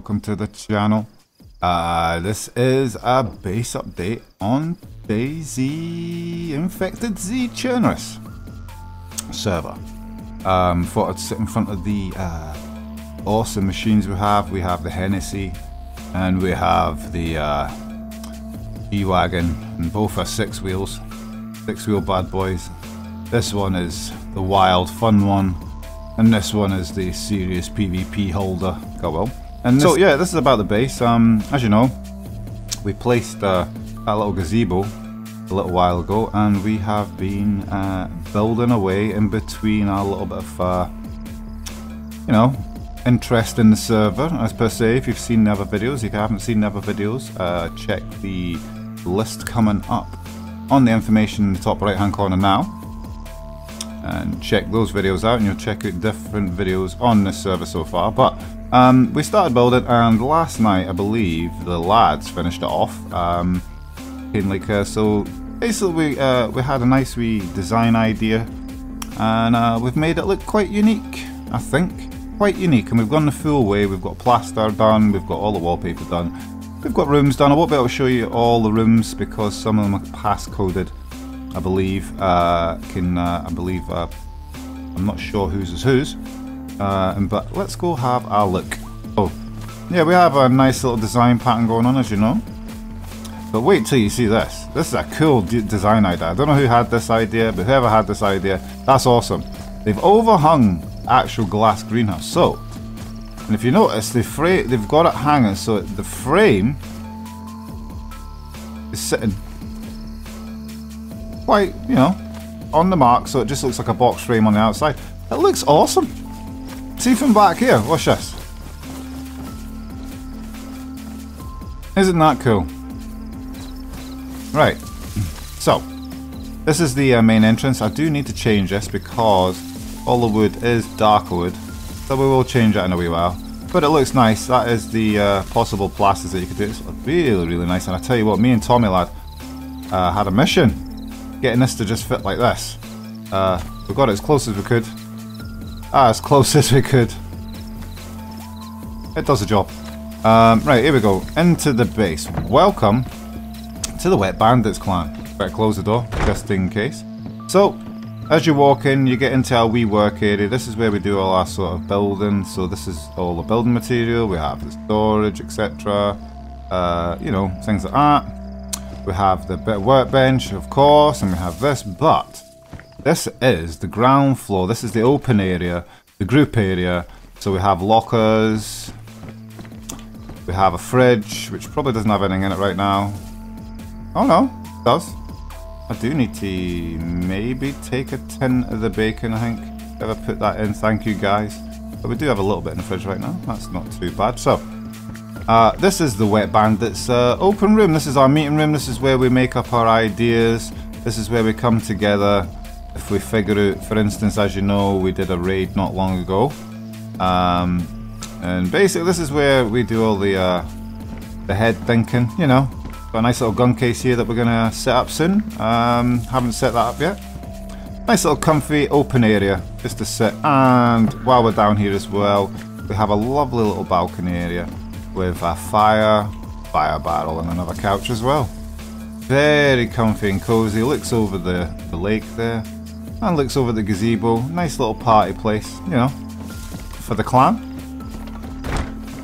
welcome to the channel. Uh, this is a base update on DayZ Infected Z Chernarus server. Um, thought I'd sit in front of the uh, awesome machines we have. We have the Hennessy and we have the uh, G-Wagon and both are six wheels, six wheel bad boys. This one is the wild fun one and this one is the serious PvP holder. Go well. And so yeah, this is about the base. Um, as you know, we placed uh, a little gazebo a little while ago, and we have been uh, building away in between our little bit of, uh, you know, interest in the server, as per se. If you've seen the other videos, if you haven't seen the other videos, uh, check the list coming up on the information in the top right hand corner now and check those videos out and you'll check out different videos on this server so far but um, we started building and last night I believe the lads finished it off um, in like uh, so basically we, uh, we had a nice wee design idea and uh, we've made it look quite unique I think. Quite unique and we've gone the full way. We've got plaster done we've got all the wallpaper done. We've got rooms done. I won't be able to show you all the rooms because some of them are passcoded I believe, uh, can, uh, I believe, uh, I'm not sure whose is whose, uh, but let's go have a look. Oh, yeah, we have a nice little design pattern going on, as you know. But wait till you see this. This is a cool design idea. I don't know who had this idea, but whoever had this idea, that's awesome. They've overhung actual glass greenhouse. So, and if you notice, the frame they've got it hanging so the frame is sitting quite, you know, on the mark, so it just looks like a box frame on the outside. It looks awesome. See from back here, watch this. Isn't that cool? Right, so, this is the uh, main entrance. I do need to change this because all the wood is darker wood, so we will change that in a wee while. But it looks nice. That is the uh, possible plasters that you could do. It's really, really nice. And I tell you what, me and Tommy lad uh, had a mission getting this to just fit like this. Uh, we got it as close as we could. Ah, as close as we could. It does the job. Um, right, here we go. Into the base. Welcome to the Wet Bandits clan. Better close the door, just in case. So, as you walk in, you get into our wee work area. This is where we do all our sort of building. So this is all the building material. We have the storage, etc. Uh, you know, things like that. We have the workbench, of course, and we have this, but this is the ground floor. This is the open area, the group area. So we have lockers. We have a fridge, which probably doesn't have anything in it right now. Oh no, it does. I do need to maybe take a tin of the bacon, I think. Ever put that in, thank you guys. But we do have a little bit in the fridge right now. That's not too bad. So, uh, this is the Wet Bandits uh, open room. This is our meeting room. This is where we make up our ideas. This is where we come together. If we figure out, for instance, as you know, we did a raid not long ago. Um, and basically, this is where we do all the uh, the head thinking. You know, got a nice little gun case here that we're gonna set up soon. Um, haven't set that up yet. Nice little comfy open area just to sit. And while we're down here as well, we have a lovely little balcony area with a fire, fire barrel and another couch as well. Very comfy and cozy, looks over the, the lake there and looks over the gazebo. Nice little party place, you know, for the clan.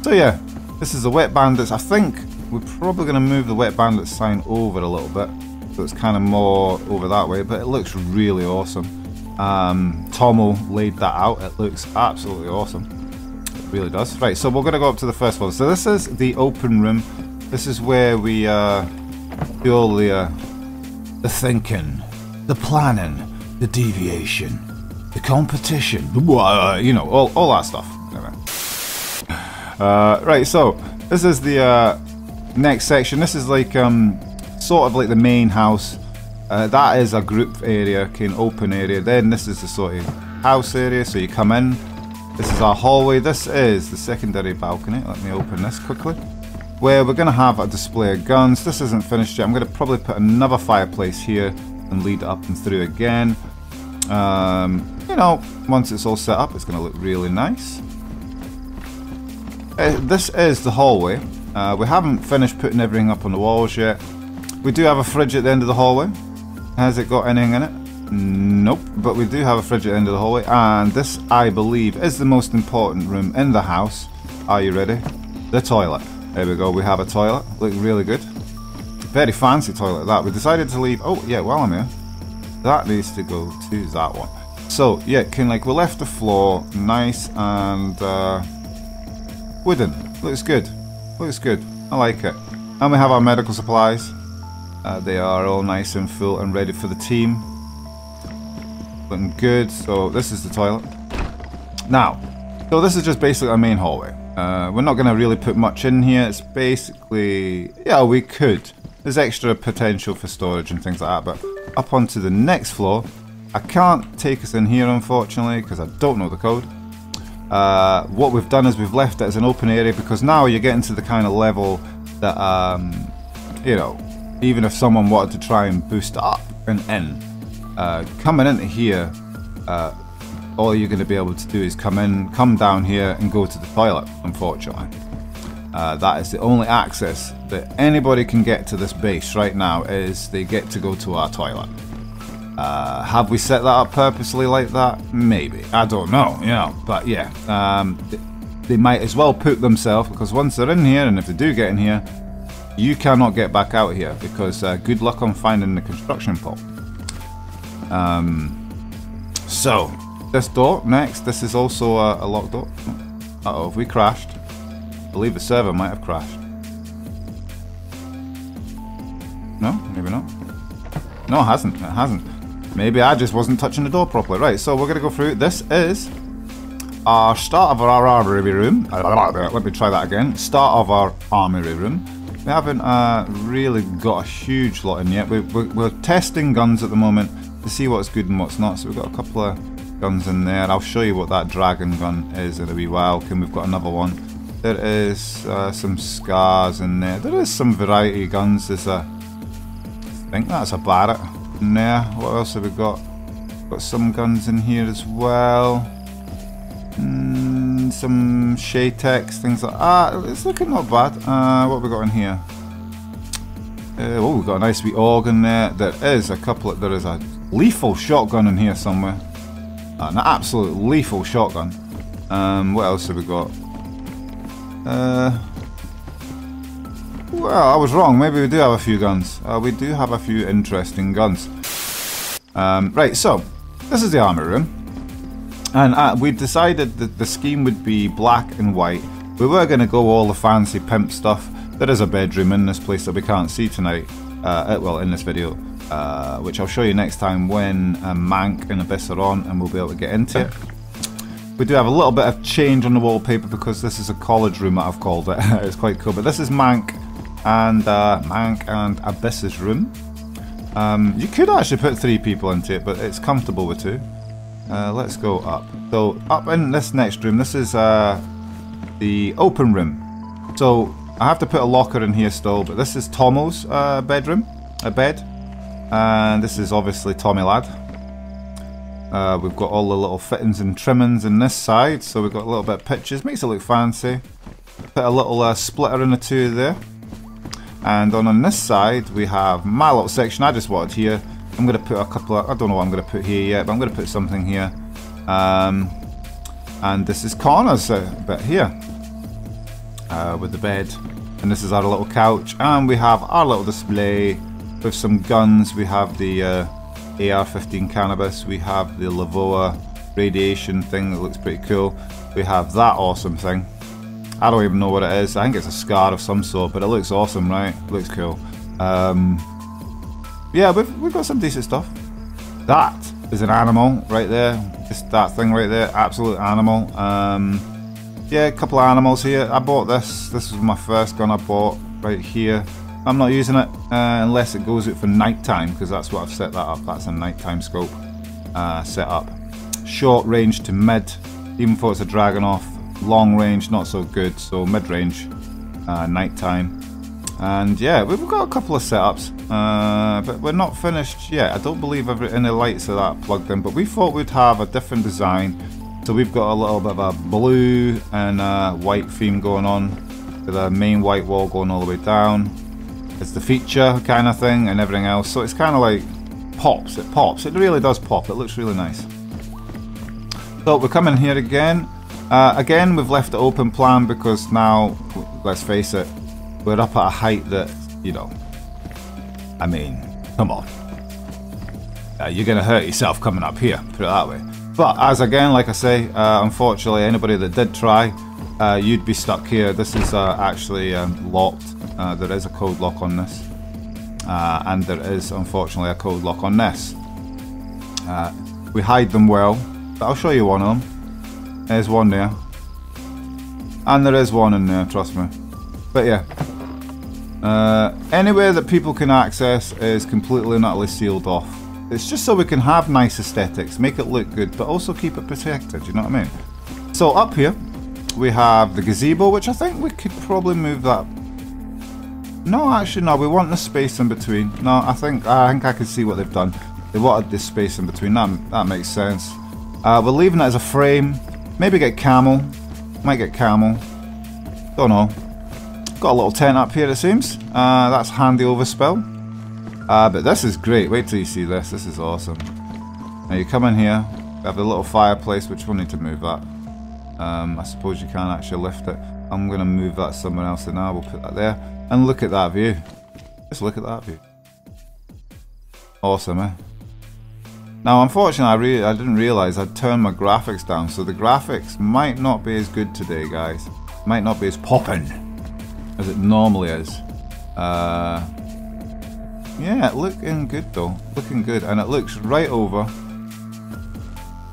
So yeah, this is the Wet Bandits. I think we're probably going to move the Wet Bandits sign over a little bit. So it's kind of more over that way, but it looks really awesome. Um, Tomo laid that out. It looks absolutely awesome It really does. Right, so we're going to go up to the first floor. So this is the open room. This is where we uh, do all the, uh, the thinking, the planning, the deviation, the competition, you know, all, all that stuff. Uh, right, so this is the uh, next section. This is like um, sort of like the main house. Uh, that is a group area, kind open area. Then this is the sort of house area. So you come in, this is our hallway. This is the secondary balcony. Let me open this quickly. Where we're going to have a display of guns. This isn't finished yet. I'm going to probably put another fireplace here and lead up and through again. Um, you know, once it's all set up, it's going to look really nice. uh, this is the hallway. Uh, we haven't finished putting everything up on the walls yet. We do have a fridge at the end of the hallway. Has it got anything in it? Nope, but we do have a fridge at the end of the hallway, and this, I believe, is the most important room in the house. Are you ready? The toilet. There we go, we have a toilet. Look really good. Very fancy toilet that. We decided to leave, oh yeah, while I'm here, that needs to go to that one. So, yeah, can like, we left the floor nice and uh, wooden. Looks good. Looks good. I like it. And we have our medical supplies. Uh, they are all nice and full and ready for the team. Looking good. So this is the toilet. Now, so this is just basically our main hallway. Uh, we're not going to really put much in here. It's basically, yeah, we could. There's extra potential for storage and things like that. But up onto the next floor, I can't take us in here, unfortunately, because I don't know the code. Uh, what we've done is we've left it as an open area because now you're getting to the kind of level that, um, you know, even if someone wanted to try and boost up and in, uh, coming into here, uh, all you're going to be able to do is come in, come down here and go to the toilet, unfortunately. Uh, that is the only access that anybody can get to this base right now is they get to go to our toilet. Uh, have we set that up purposely like that? Maybe. I don't know, you know. But yeah, um, they might as well put themselves, because once they're in here, and if they do get in here, you cannot get back out here because uh, good luck on finding the construction pole. Um, so, this door next, this is also a, a locked door. Uh oh, if we crashed, believe the server might have crashed. No, maybe not. No, it hasn't. It hasn't. Maybe I just wasn't touching the door properly. Right, so we're going to go through. This is our start of our armory room. Let me try that again. Start of our armory room. We haven't uh, really got a huge lot in yet. We, we're, we're, testing guns at the moment to see what's good and what's not. So we've got a couple of guns in there. I'll show you what that dragon gun is in a wee while. And we've got another one. There is uh, some scars in there. There is some variety of guns. There's a, I think that's a Barrett in there. What else have we got? Got some guns in here as well. Mm some Shatex, things like that. Ah, it's looking not bad. Uh, what have we got in here? Uh, oh, we've got a nice wee organ there. There is a couple of, there is a lethal shotgun in here somewhere. An absolute lethal shotgun. Um, what else have we got? Uh, well, I was wrong. Maybe we do have a few guns. Uh, we do have a few interesting guns. Um, right, so this is the armor room. And uh, we decided that the scheme would be black and white. We were going to go all the fancy pimp stuff. There is a bedroom in this place that we can't see tonight. Uh, well, in this video. Uh, which I'll show you next time when uh, Mank and Abyss are on and we'll be able to get into it. We do have a little bit of change on the wallpaper because this is a college room that I've called it. it's quite cool. But this is Mank and uh, Mank and Abyss's room. Um, you could actually put three people into it, but it's comfortable with two. Uh, let's go up. So up in this next room, this is uh, the open room. So I have to put a locker in here still, but this is Tomo's uh, bedroom, a bed. And this is obviously Tommy Lad. Uh, we've got all the little fittings and trimmings in this side, so we've got a little bit of pictures, makes it look fancy. Put a little uh, splitter in the two there. And on, on this side, we have my little section I just wanted here. I'm going to put a couple of, I don't know what I'm going to put here yet, but I'm going to put something here. Um, and this is Connor's uh, bit here uh, with the bed. And this is our little couch. And we have our little display with some guns. We have the uh, AR-15 cannabis. We have the Lavoa radiation thing that looks pretty cool. We have that awesome thing. I don't even know what it is. I think it's a scar of some sort, but it looks awesome, right? Looks cool. Um, yeah, we've, we've got some decent stuff. That is an animal right there. Just that thing right there, absolute animal. Um, yeah, a couple of animals here. I bought this. This was my first gun I bought right here. I'm not using it uh, unless it goes out for nighttime because that's what I've set that up. That's a nighttime scope uh, set up. Short range to mid, even though it's a Dragunov. Long range, not so good. So mid range, uh, nighttime. And yeah, we've got a couple of setups, uh, but we're not finished yet. I don't believe every, any lights are that plugged in, but we thought we'd have a different design So we've got a little bit of a blue and a white theme going on with a main white wall going all the way down. It's the feature kind of thing and everything else. So it's kind of like pops. It pops. It really does pop. It looks really nice. So we're coming here again. Uh, again, we've left the open plan because now, let's face it, we're up at a height that, you know, I mean, come on. Uh, you're going to hurt yourself coming up here, put it that way. But as again, like I say, uh, unfortunately, anybody that did try, uh, you'd be stuck here. This is uh, actually um, locked. Uh, there is a code lock on this. Uh, and there is, unfortunately, a code lock on this. Uh, we hide them well. But I'll show you one of them. There's one there. And there is one in there, trust me. But yeah. anywhere that people can access is completely and utterly sealed off. It's just so we can have nice aesthetics, make it look good, but also keep it protected, you know what I mean? So up here, we have the gazebo, which I think we could probably move that. No, actually, no, we want the space in between. No, I think I think I can see what they've done. They wanted this space in between, that, that makes sense. Uh, we're leaving it as a frame. Maybe get camel. Might get camel. Don't know. Got a little tent up here, it seems. Uh, that's handy overspell. Uh, but this is great. Wait till you see this. This is awesome. Now you come in here. We have a little fireplace, which we'll need to move that. Um, I suppose you can't actually lift it. I'm going to move that somewhere else and now we'll put that there. And look at that view. Just look at that view. Awesome, eh? Now, unfortunately, I, I didn't realize I'd turned my graphics down, so the graphics might not be as good today, guys. Might not be as popping as it normally is. Uh, yeah, looking good though. Looking good. And it looks right over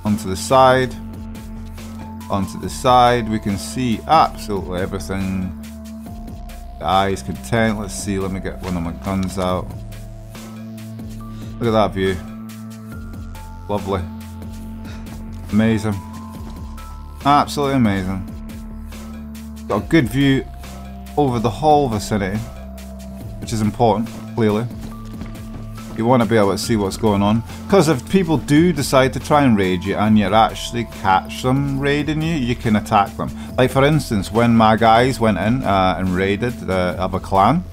onto the side. Onto the side. We can see absolutely everything. The eye content. Let's see. Let me get one of my guns out. Look at that view. Lovely. Amazing. Absolutely amazing. Got a good view over the whole vicinity, which is important, clearly. You want to be able to see what's going on. Because if people do decide to try and raid you and you actually catch them raiding you, you can attack them. Like for instance, when my guys went in uh, and raided the other clan,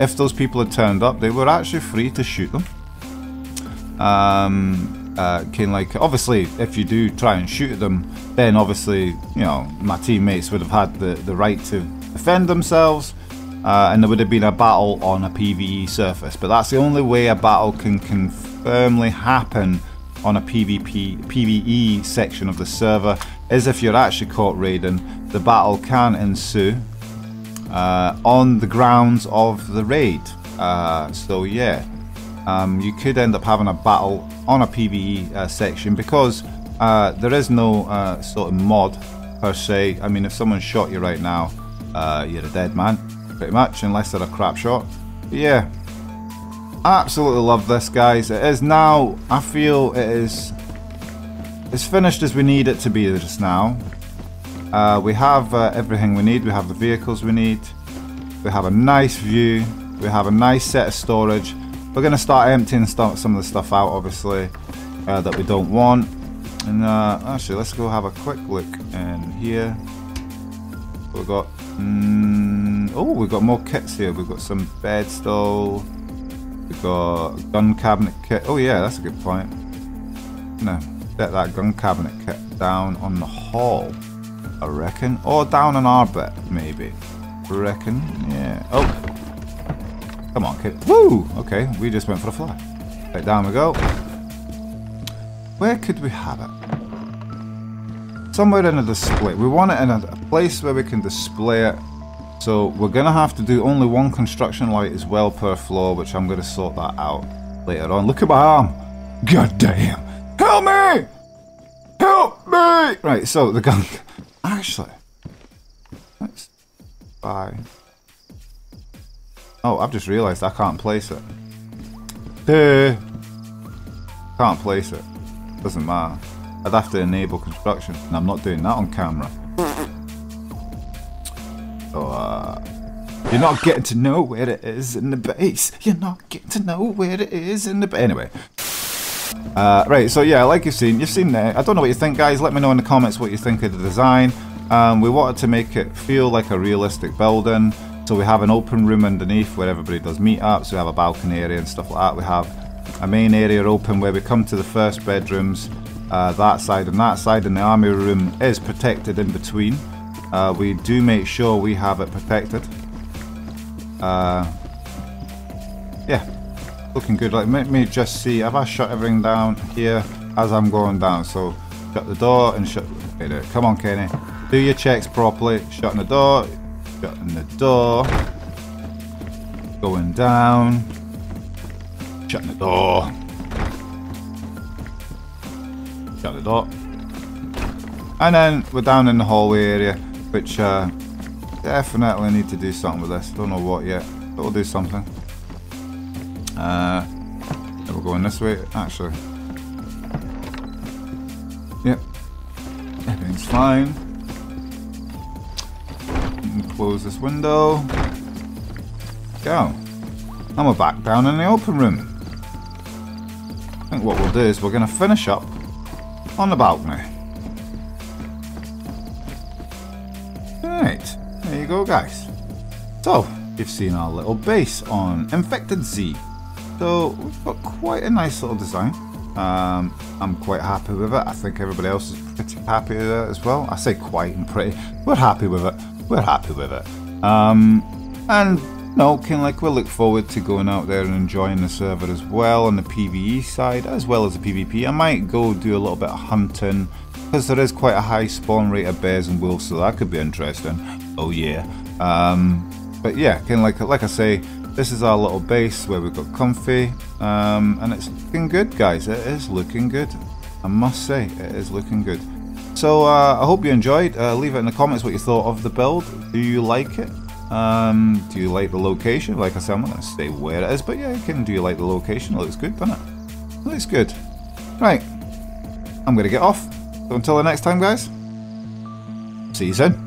if those people had turned up, they were actually free to shoot them. Um, uh, can like obviously if you do try and shoot them, then obviously you know my teammates would have had the the right to defend themselves uh, and there would have been a battle on a PvE surface. But that's the only way a battle can confirmly happen on a PvP PvE section of the server is if you're actually caught raiding. The battle can ensue uh, on the grounds of the raid. Uh, so yeah, um, you could end up having a battle on a PvE uh, section because uh, there is no uh, sort of mod per se. I mean, if someone shot you right now, you're a dead man pretty much, unless they're a crap shot. But yeah, absolutely love this, guys. It is now, I feel it is as finished as we need it to be just now. Uh, we have uh, everything we need. We have the vehicles we need. We have a nice view. We have a nice set of storage. We're going to start emptying some of the stuff out, obviously, uh, that we don't want. And uh, actually, let's go have a quick look in here. We've got... Mm, Oh, we've got more kits here. We've got some bed stall. We've got gun cabinet kit. Oh yeah, that's a good point. No, set that gun cabinet kit down on the hall, I reckon. Or down on our bed, maybe. I reckon, yeah. Oh, come on, kid. Woo! Okay, we just went for a fly. Right, down we go. Where could we have it? Somewhere in a display. We want it in a place where we can display it so we're going to have to do only one construction light as well per floor, which I'm going to sort that out later on. Look at my arm. God damn. Help me! Help me! Right, so the gun... Actually, let's buy... Oh, I've just realised I can't place it. Hey. Can't place it. Doesn't matter. I'd have to enable construction, and I'm not doing that on camera. So, uh, you're not getting to know where it is in the base. You're not getting to know where it is in the base. Anyway, Uh, right, so yeah, like you've seen, you've seen there. I don't know what you think, guys. Let me know in the comments what you think of the design. Um, we wanted to make it feel like a realistic building. So we have an open room underneath where everybody does meetups. We have a balcony area and stuff like that. We have a main area open where we come to the first bedrooms, uh, that side and that side, and the army room is protected in between. Uh, we do make sure we have it protected. Uh, yeah, looking good. Like, let me just see. Have I shut everything down here as I'm going down? So, shut the door and shut. Okay, come on, Kenny. Do your checks properly. Shutting the door. Shutting the door. Going down. Shutting the door. Shut the door. And then we're down in the hallway area, which uh, definitely need to do something with this. Don't know what yet, but we'll do something. Uh, we're going this way, actually. Yep. Everything's fine. Close this window. Go. And we're back down in the open room. I think what we'll do is we're going to finish up on the balcony. You go guys. So, you've seen our little base on Infected Z. So we've got quite a nice little design. Um, I'm quite happy with it. I think everybody else is pretty happy with it as well. I say quite and pretty. We're happy with it. We're happy with it. Um, and no, kind of like we'll look forward to going out there and enjoying the server as well on the PvE side as well as the PvP. I might go do a little bit of hunting because there is quite a high spawn rate of bears and wolves, so that could be interesting. Oh yeah. Um, but yeah, of like like I say, this is our little base where we've got comfy, um, and it's looking good, guys. It is looking good. I must say, it is looking good. So uh, I hope you enjoyed. Uh, leave it in the comments what you thought of the build. Do you like it? Um, do you like the location? Like I said, I'm not going to say where it is, but yeah, can. Do you like the location? It looks good, doesn't it? it looks good. Right, I'm going to get off. So until the next time, guys. See you soon.